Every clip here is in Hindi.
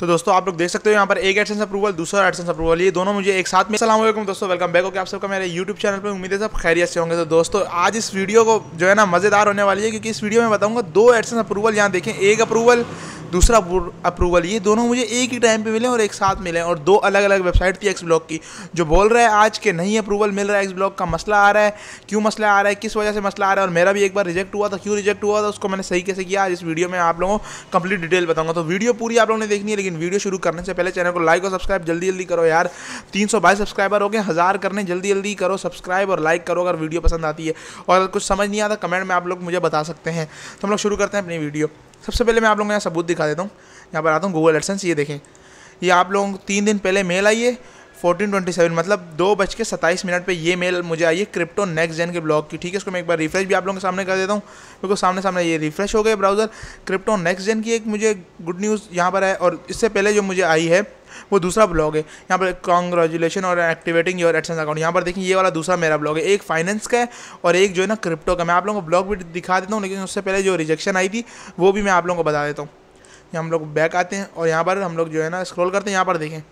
तो दोस्तों, आप लोग देख सकते हो यहाँ पर एक एडसेंस अप्रूवल दूसरा एडसेंस अप्रूवल ये दोनों मुझे एक साथ में सलाम दोस्तों वेलकम बैक हो आप सबका मेरे यूट्यूब चैनल पर उम्मीद है सब खैरियत से होंगे। तो दोस्तों, आज इस वीडियो को जो है ना, मज़ेदार होने वाली है, क्योंकि इस वीडियो में बताऊँगा दो एडसेंस अप्रूवल यहाँ देखें, एक अप्रूवल दूसरा अप्रूवल ये दोनों मुझे एक ही टाइम पे मिले और एक साथ मिले और दो अलग अलग वेबसाइट थी एक्स ब्लॉक की, जो बोल रहा है आज के नहीं अप्रूवल मिल रहा है एक्स ब्लॉक का, मसला आ रहा है। क्यों मसला आ रहा है? किस वजह से मसला आ रहा है? और मेरा भी एक बार रिजेक्ट हुआ था। क्यों रिजेक्ट हुआ था? उसको मैंने सही कैसे किया? आज इस वीडियो में आप लोगों को कंप्लीट डिटेल बताऊँगा। तो वीडियो पूरी आप लोगों ने देखनी है, लेकिन वीडियो शुरू करने से पहले चैनल को लाइक और सब्सक्राइब जल्दी जल्दी करो यार। तीन सौ बाईस सब्सक्राइबर हो गए, हज़ार करने जल्दी जल्दी करो सब्सक्राइब और लाइक करो अगर वीडियो पसंद आती है। और कुछ समझ नहीं आता कमेंट में आप लोग मुझे बता सकते हैं। तो हम लोग शुरू करते हैं अपनी वीडियो सबसे पहले मैं आप लोगों को यहाँ सबूत दिखा देता हूँ। यहाँ पर आता हूँ गूगल एडसेंस ये देखें। ये आप लोग तीन दिन पहले मेल आई है फोर्टीन ट्वेंटी सेवन मतलब दो बज के सत्ताईस मिनट पे ये मेल मुझे आई है क्रिप्टो नेक्स्ट जेन के ब्लॉग की, ठीक है? इसको मैं एक बार रिफ्रेश भी आप लोगों के सामने कर देता हूँ क्योंकि सामने सामने ये रिफ्रेश हो गया ब्राउज़र क्रिप्टो नेक्स्ट जेन की एक मुझे गुड न्यूज़ यहाँ पर है और इससे पहले जो मुझे आई है, वो दूसरा ब्लॉग है। यहाँ पर कॉन्ग्रेचुलेशन और एक्टिवेटिंग योर एडसेंस अकाउंट यहाँ पर देखिए, ये वाला दूसरा मेरा ब्लॉग है। एक फाइनेंस का है और एक जो है ना क्रिप्टो का। मैं आप लोगों को ब्लॉग भी दिखा देता हूँ, लेकिन उससे पहले जो रिजेक्शन आई थी, वो भी मैं आप लोगों को बता देता हूँ। यहाँ हम लोग बैक आते हैं और यहाँ पर हम लोग जो है ना स्क्रॉल करते हैं। यहाँ पर देखें।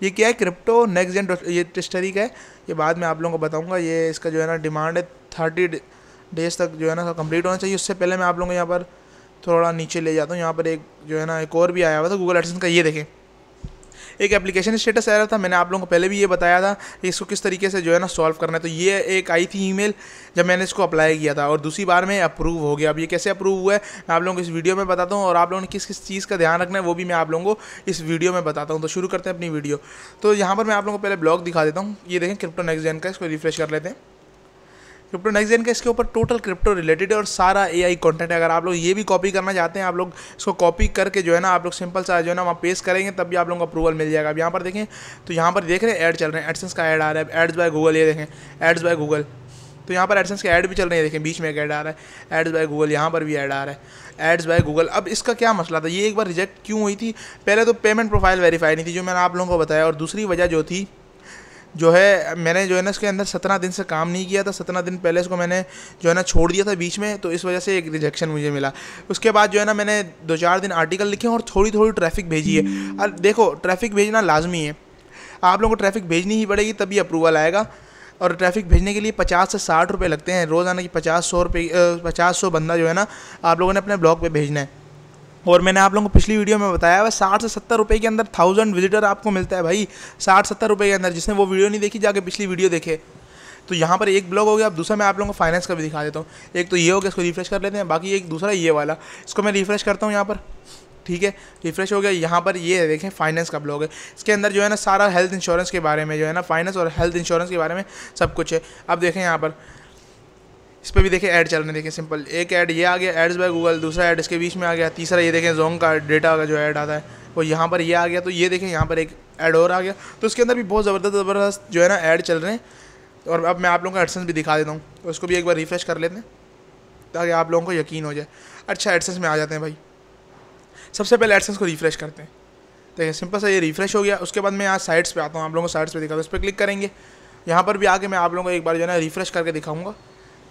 ये क्या है क्रिप्टो नेक्स्ट जेन ये टिस्टरी का है। ये बाद में आप लोगों को बताऊँगा, ये इसका जो है ना डिमांड है थर्टी डेज़ तक जो है ना कंप्लीट होना चाहिए। उससे पहले मैं आप लोगों को यहाँ पर थोड़ा नीचे ले जाता हूँ। यहाँ पर एक जो है ना एक और भी आया हुआ था गूगल एडसेंस का, ये देखें। एक एप्लीकेशन स्टेटस आ रहा था, मैंने आप लोगों को पहले भी ये बताया था इसको किस तरीके से जो है ना सॉल्व करना है। तो ये एक आई थी ईमेल जब मैंने इसको अप्लाई किया था और दूसरी बार में अप्रूव हो गया। अब ये कैसे अप्रूव हुआ है, मैं आप लोगों को इस वीडियो में बताता हूँ और आप लोगों ने किस किस चीज़ का ध्यान रखना है, वो भी मैं आप लोगों को इस वीडियो में बताता हूँ। तो शुरू करते हैं अपनी वीडियो तो यहाँ पर मैं आप लोगों को पहले ब्लॉग दिखा देता हूँ। ये देखें क्रिप्टो नेक्स्ट जेन का, इसको रिफ्रेश कर लेते हैं। क्रिप्टो नेक्स्ट जेन का इसके ऊपर टोटल क्रिप्टो रिलेटेड है और सारा ए आई कॉन्टेंट है। अगर आप लोग ये भी कॉपी करना चाहते हैं, आप लोग इसको कॉपी करके जो है ना, आप लोग सिंपल सा जो है ना वहाँ पेश करेंगे, तब भी आप लोगों को अप्रूवल मिल जाएगा। अब यहाँ पर देखें तो यहाँ पर देख रहे हैं ऐड चल रहे हैं। एडसेंस का ऐड आ रहा है। एड्स बाय गूगल ये देखें। एड्स बाय गूगल तो यहाँ पर एडसेंस के ऐड भी चल रहे हैं, देखें। बीच में एक ऐड आ रहा है। एड्स बाय गूगल यहाँ पर भी ऐड आ रहा है। एड्स बाय गूगल अब इसका क्या मसला था? ये एक बार रिजेक्ट क्यों हुई थी? पहले तो पेमेंट प्रोफ़ाइल वेरीफाई नहीं थी, जो मैंने आप लोगों को बताया, और दूसरी वजह जो थी जो है, मैंने जो है ना इसके अंदर सत्रह दिन से काम नहीं किया था। सत्रह दिन पहले इसको मैंने जो है ना छोड़ दिया था बीच में तो इस वजह से एक रिजेक्शन मुझे मिला। उसके बाद जो है ना मैंने दो चार दिन आर्टिकल लिखे और थोड़ी थोड़ी ट्रैफ़िक भेजी है। और देखो ट्रैफ़िक भेजना लाजमी है। आप लोगों को ट्रैफ़िक भेजनी ही पड़ेगी, तभी अप्रूवल आएगा। और ट्रैफ़िक भेजने के लिए पचास से साठ रुपये लगते हैं। रोज़ाना की पचास सौ रुपये पचास सौ बंदा जो है ना आप लोगों ने अपने ब्लॉग पे भेजना है। और मैंने आप लोगों को पिछली वीडियो में बताया हुआ साठ से सत्तर रुपये के अंदर थाउज़ेंड विजिटर आपको मिलता है भाई। साठ सत्तर रुपये के अंदर, जिसने वो वीडियो नहीं देखी, जाके पिछली वीडियो देखे। तो यहाँ पर एक ब्लॉग हो गया, अब दूसरा मैं आप लोगों को फाइनेंस का भी दिखा देता हूँ। एक तो ये हो गया, इसको रिफ्रेश कर लेते हैं, बाकी एक दूसरा ये वाला। इसको मैं रिफ्रेश करता हूँ यहाँ पर, ठीक है? रिफ्रेश हो गया, यहाँ पर ये है, देखें फाइनेंस का ब्लॉग है। इसके अंदर जो है ना, सारा हेल्थ इंश्योरेंस के बारे में जो है ना फाइनेंस और हेल्थ इंश्योरेंस के बारे में सब कुछ है। अब देखें यहाँ पर इस पर भी देखें ऐड चल रहे हैं, देखें सिंपल एक ऐड ये आ गया एड्स बाय गूगल दूसरा ऐड इसके बीच में आ गया, तीसरा ये देखें जोंग का डेटा का जो ऐड आता है, वो यहाँ पर ये आ गया तो ये देखें यहाँ पर एक ऐड और आ गया। तो उसके अंदर भी बहुत ज़बरदस्त ज़बरदस्त जो है ना ऐड चल रहे हैं। और अब मैं आप लोगों को एडसेंस भी दिखा देता हूँ तो उसको भी एक बार रिफ्रेश कर लेते हैं, ताकि आप लोगों को यकीन हो जाए। अच्छा एडसेंस में आ जाते हैं भाई। सबसे पहले एडसेंस को रिफ्रेश करते हैं। देखिए सिंपल सा ये रिफ्रेश हो गया, उसके बाद मैं यहाँ साइड्स पे आता हूँ, आप लोगों को साइड्स पे दिखाता हूँ उस पर क्लिक करेंगे। यहाँ पर भी आके मैं आप लोगों को एक बार जो है ना रिफ्रेश करके दिखाऊँगा।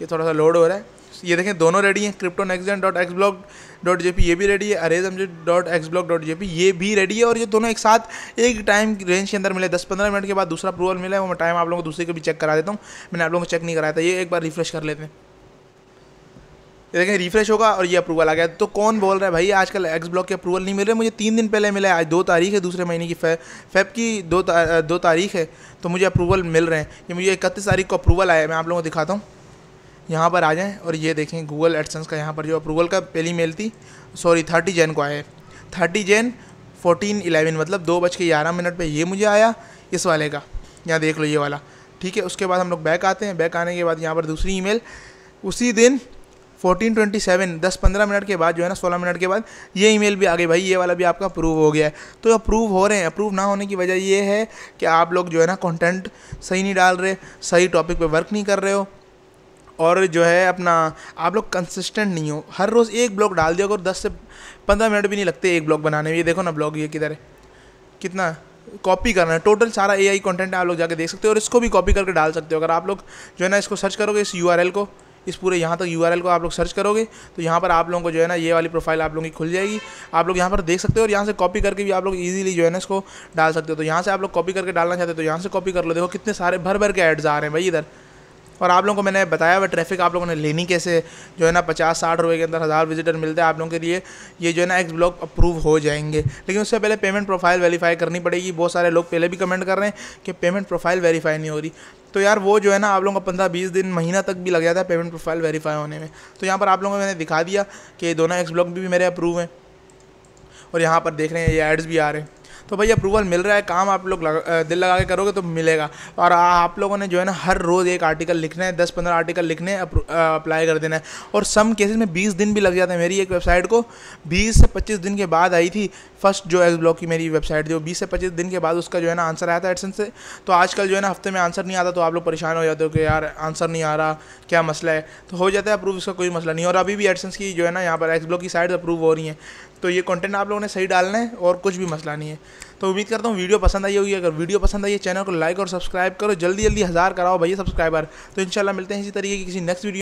ये थोड़ा सा लोड हो रहा है। ये देखें, दोनों रेडी हैं crypto nexgen dot X block dot J ये भी रेडी है arrays M dot X block dot J ये भी रेडी है और ये दोनों एक साथ एक टाइम रेंज के अंदर मिले। दस पंद्रह मिनट के बाद दूसरा अप्रूवल मिला है, वो मैं टाइम आप लोगों को दूसरे को भी चेक करा देता हूँ। मैंने आप लोगों को चेक नहीं कराया था, ये एक बार रिफ्रेश कर लेते हैं। ये देखें रिफ्रेश होगा और ये अप्रूवल आ गया। तो कौन बोल रहा है, भाई, आजकल एक्स ब्लॉक के अप्रूवल नहीं मिल रहे, मुझे तीन दिन पहले मिला है, आज दो तारीख है, दूसरे महीने की फे फेब की दो दो तारीख है तो मुझे अप्रूवल मिल रहे हैं। ये मुझे इकतीस तारीख को अप्रूवल आया मैं आप लोगों को दिखाता हूँ। यहाँ पर आ जाएँ और ये देखें गूगल एडसेंस का यहाँ पर जो अप्रूवल का पहली मेल थी सॉरी थर्टी जैन को आया है। थर्टी जैन फोर्टीन इलेवन मतलब दो बज के ग्यारह मिनट पर ये मुझे आया इस वाले का। यहाँ देख लो ये वाला। ठीक है, उसके बाद हम लोग बैक आते हैं। बैक आने के बाद यहाँ पर दूसरी ईमेल उसी दिन फोर्टीन ट्वेंटी सेवन दस पंद्रह मिनट के बाद जो है ना, सोलह मिनट के बाद ये ईमेल भी आ गई। भाई, ये वाला भी आपका अप्रूव हो गया है। तो अप्रूव हो रहे हैं। अप्रूव ना होने की वजह ये है कि आप लोग जो है ना कंटेंट सही नहीं डाल रहे, सही टॉपिक पे वर्क नहीं कर रहे हो। और जो है अपना, आप लोग कंसिस्टेंट नहीं हो। हर रोज़ एक ब्लॉग डाल दिया, अगर दस से पंद्रह मिनट भी नहीं लगते एक ब्लॉग बनाने में। ये देखो ना ब्लॉग ये किधर है? कितना? कॉपी करना है। टोटल सारा ए आई कॉन्टेंट आप लोग जाके देख सकते हो और इसको भी कॉपी करके डाल सकते हो। अगर आप लोग जो है ना इसको सर्च करोगे, इस यूआरएल को, इस पूरे यहाँ तक यूआरएल को आप लोग सर्च करोगे तो यहाँ पर आप लोगों को जो है ना ये वाली प्रोफ़ाइल आप लोगों की खुल जाएगी। आप लोग यहाँ पर देख सकते हो और यहाँ से कॉपी करके भी आप लोग ईजिली जो है ना इसको डाल सकते हो। तो यहाँ से आप लोग कॉपी करके डालना चाहते हो तो यहाँ से कॉपी कर लो। देखो कितने सारे भर भर के एड्स आ रहे हैं भाई इधर। और आप लोगों को मैंने बताया हुआ ट्रैफ़िक आप लोगों ने लेनी कैसे, जो है ना, पचास साठ रुपये के अंदर हज़ार विजिटर मिलते हैं आप लोगों के लिए, ये जो है ना एक्स ब्लॉग अप्रूव हो जाएँगे। लेकिन उससे पहले पेमेंट प्रोफ़ाइल वेरीफाई करनी पड़ेगी। बहुत सारे लोग पहले भी कमेंट कर रहे हैं कि पेमेंट प्रोफ़ाइल वेरीफाई नहीं हो रही। तो यार, वो जो है ना, आप लोगों का पंद्रह बीस दिन, महीना तक भी लग जाता है पेमेंट प्रोफ़ाइल वेरीफाई होने में। तो यहाँ पर आप लोगों को मैंने दिखा दिया कि दोनों एक्स ब्लॉग भी मेरे अप्रूव हैं। और यहाँ पर देख रहे हैं, ये एड्स भी आ रहे हैं। तो भाई अप्रूवल मिल रहा है काम आप लोग लगा, दिल लगा के करोगे तो मिलेगा। और आप लोगों ने जो है ना हर रोज़ एक आर्टिकल लिखना है दस पंद्रह आर्टिकल लिखने अप्लाई कर देना है। और सम केसेस में बीस दिन भी लग जाते हैं। मेरी एक वेबसाइट को बीस से पच्चीस दिन के बाद आई थी फ़र्स्ट जो एस ब्लॉक की मेरी वेबसाइट थी वो बीस से पच्चीस दिन के बाद उसका जो है ना आंसर आया था एडसन से। तो आजकल जो है ना हफ़्ते में आंसर नहीं आता तो आप लोग परेशान हो जाते हो कि यार आंसर नहीं आ रहा क्या मसला है? तो हो जाता है अप्रूव इसका कोई मसला नहीं और अभी भी एडसेंस की जो है ना यहाँ पर एक्स ब्लॉक की साइड अप्रूव हो रही हैं। तो ये कंटेंट आप लोगों ने सही डालना है और कुछ भी मसला नहीं है। तो उम्मीद करता हूँ वीडियो पसंद आई होगी। अगर वीडियो पसंद आई है, चैनल को लाइक और सब्सक्राइब करो। जल्दी जल्दी हज़ार कराओ भैया सब्सक्राइबर। तो इंशाल्लाह मिलते हैं इसी तरीके की किसी नेक्स्ट वीडियो